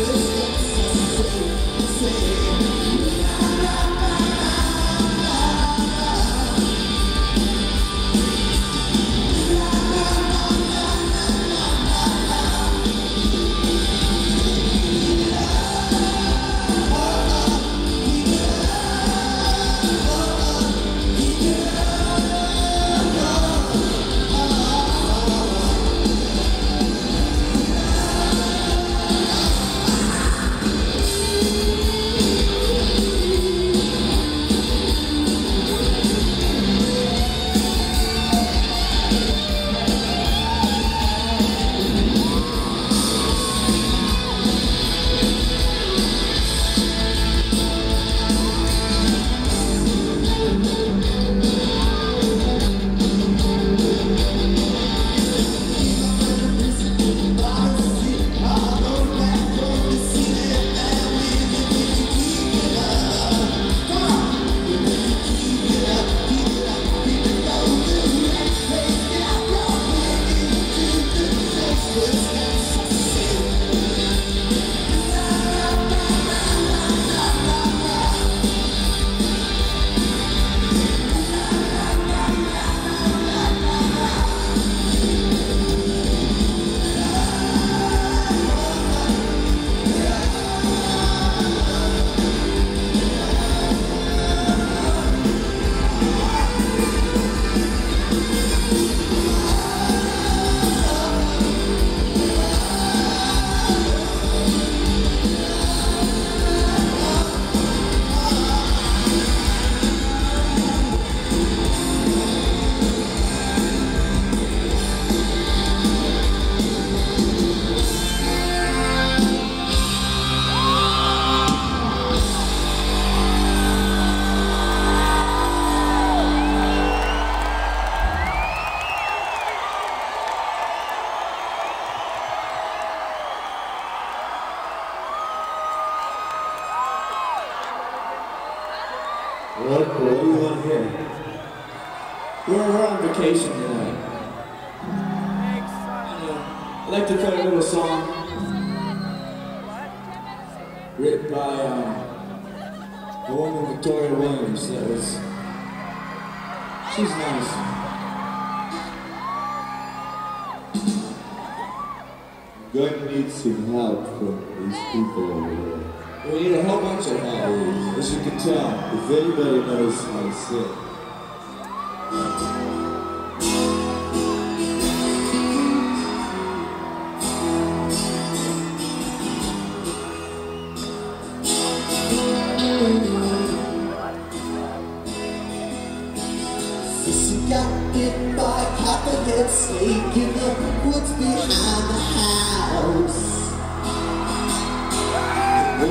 Say, say, say.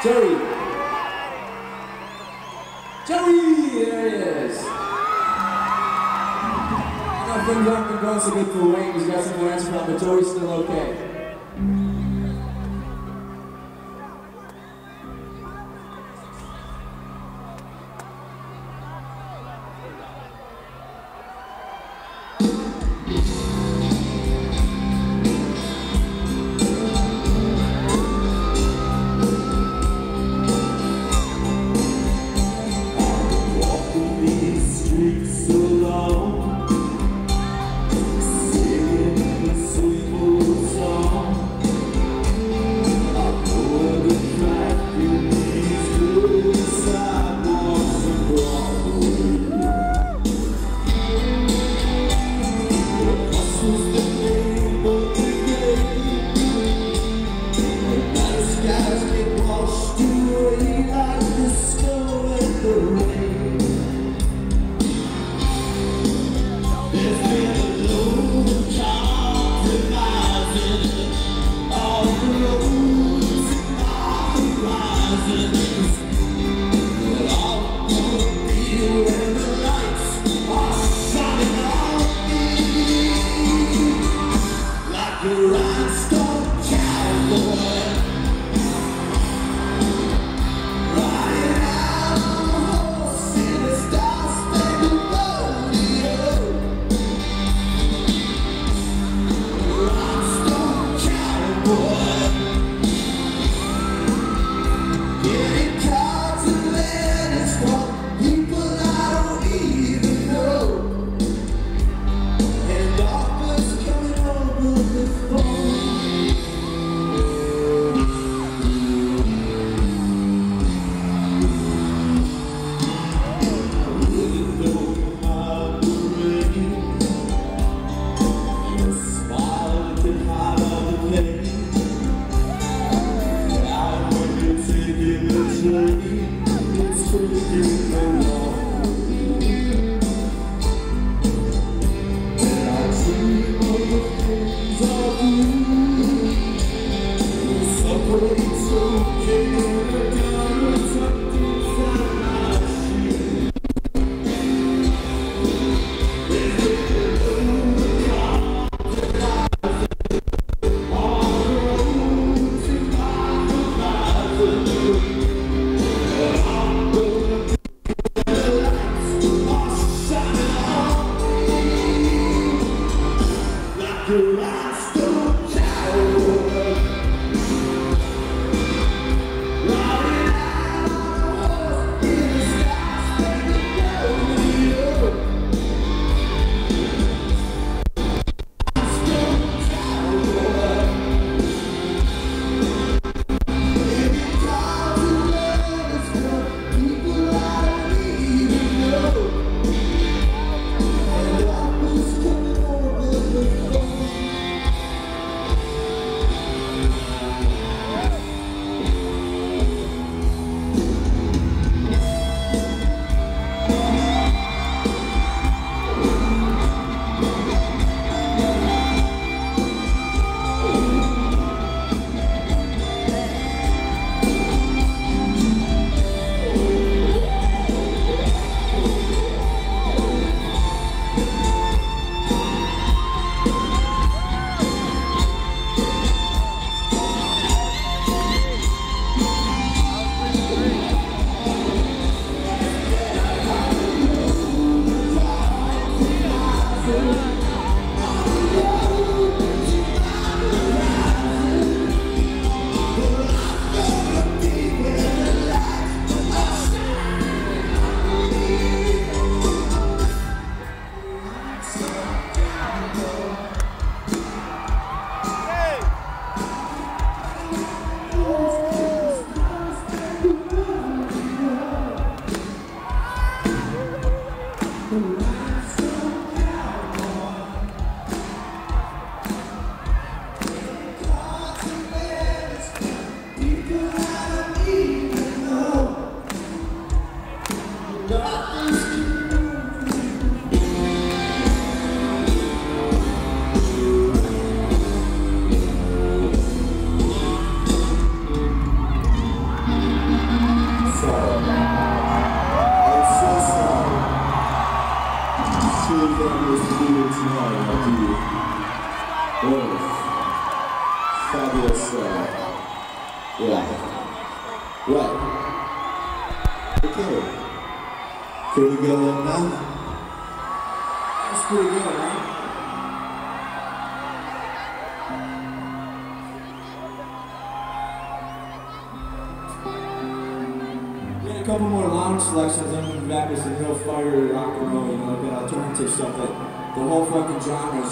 Terry. Jerry, there he is. I know things haven't been good for Wayne. He's got some answer for but Joey's still okay.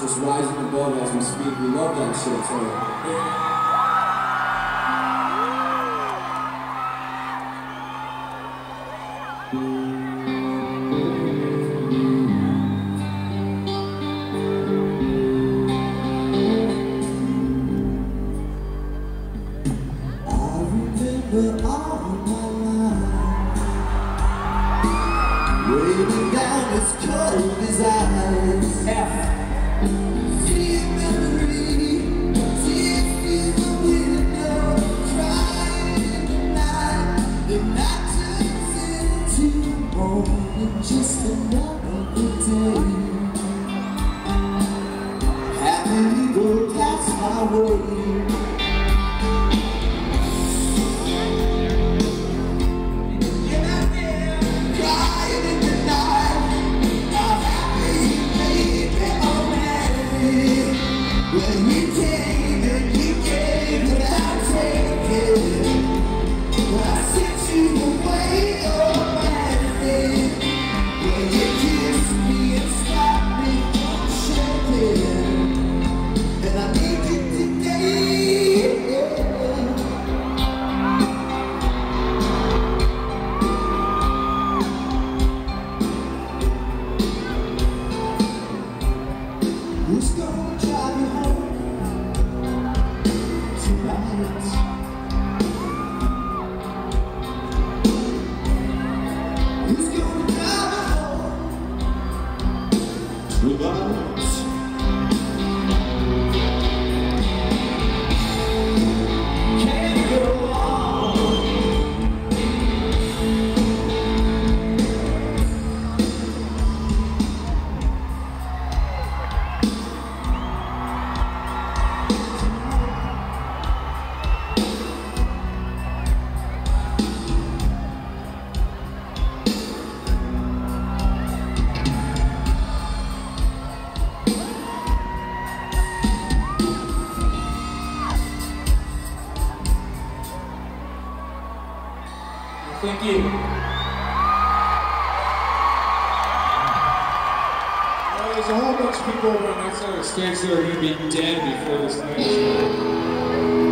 just rising above as we speak. We love that shit, so. there's a whole bunch of people when that stage that are going to be dead before this next one.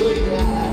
Hallelujah.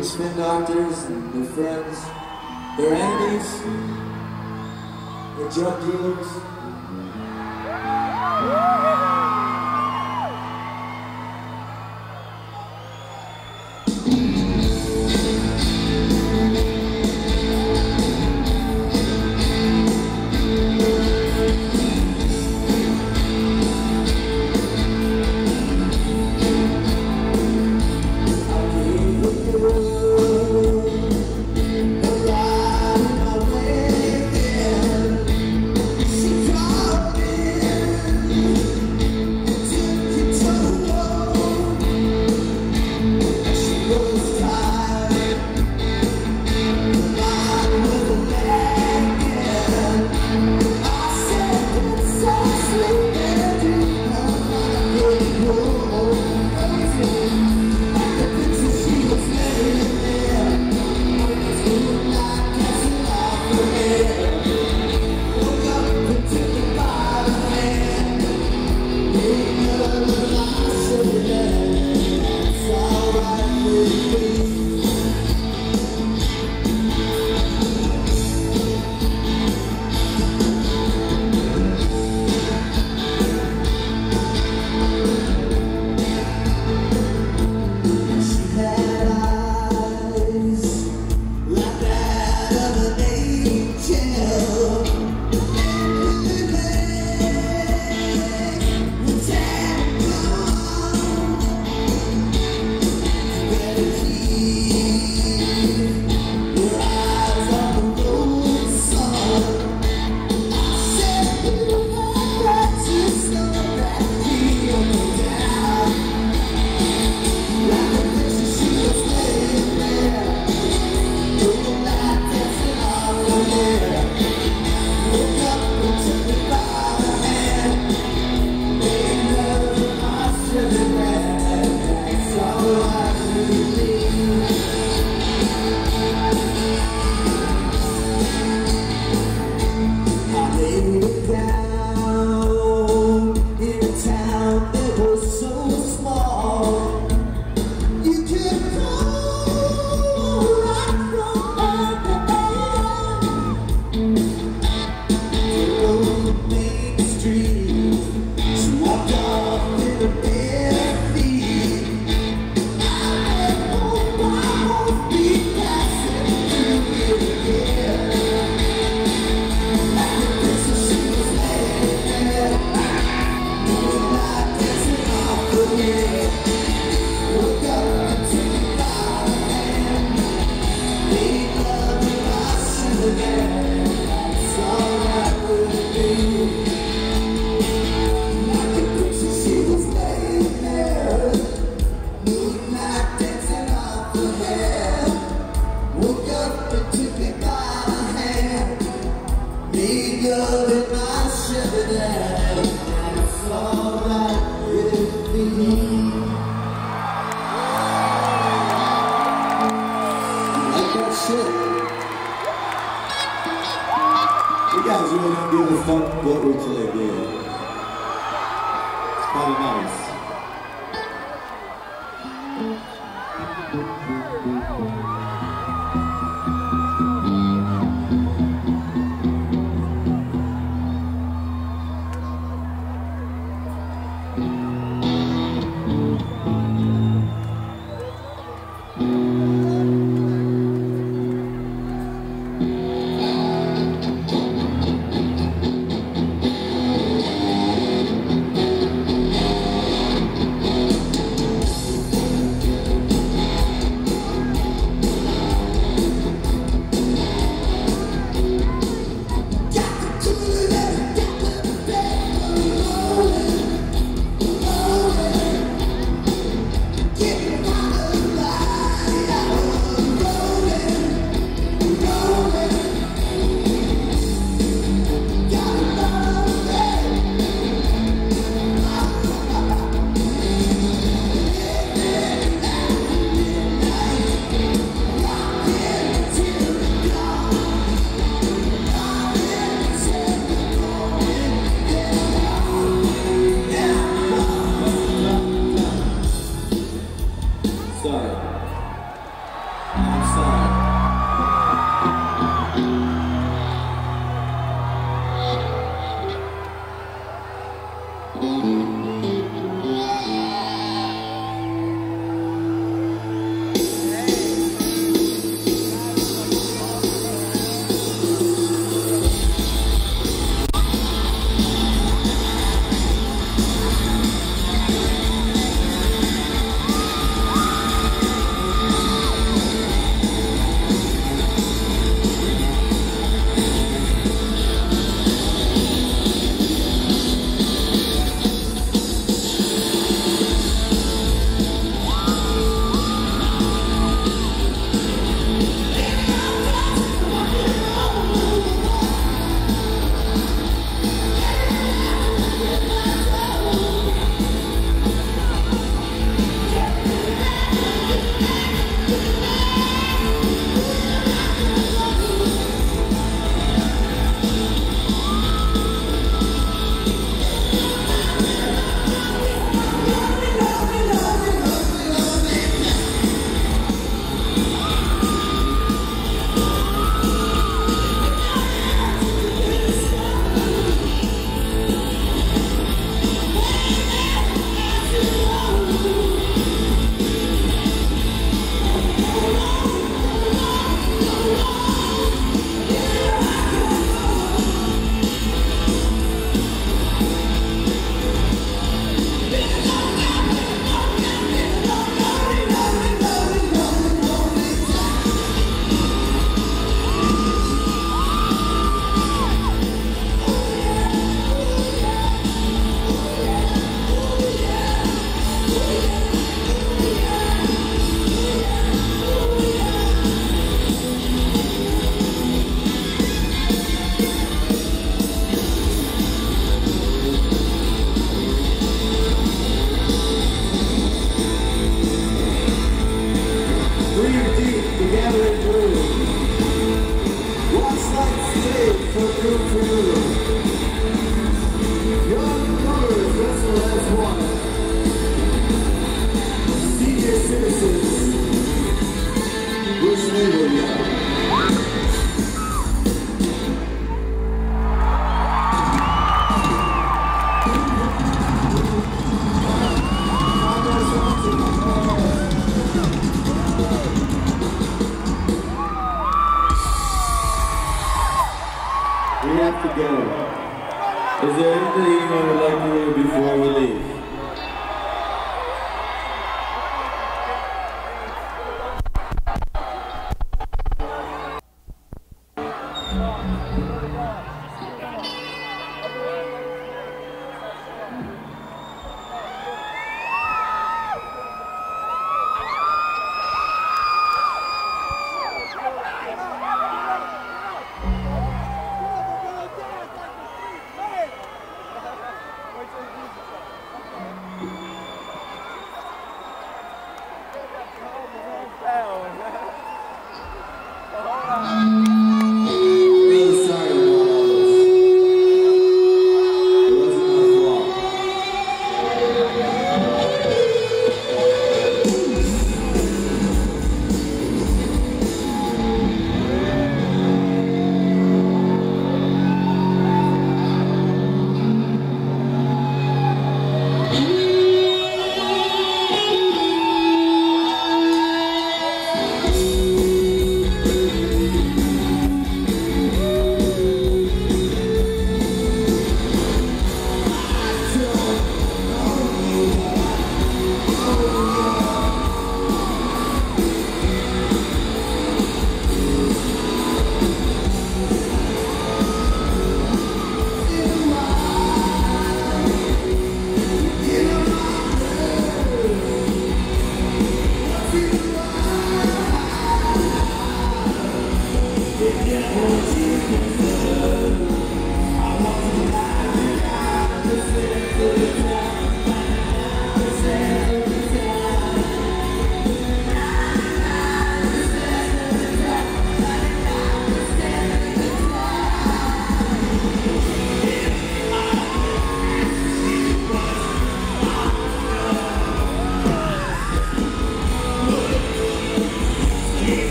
the spin doctors and their friends, their enemies, their drug dealers.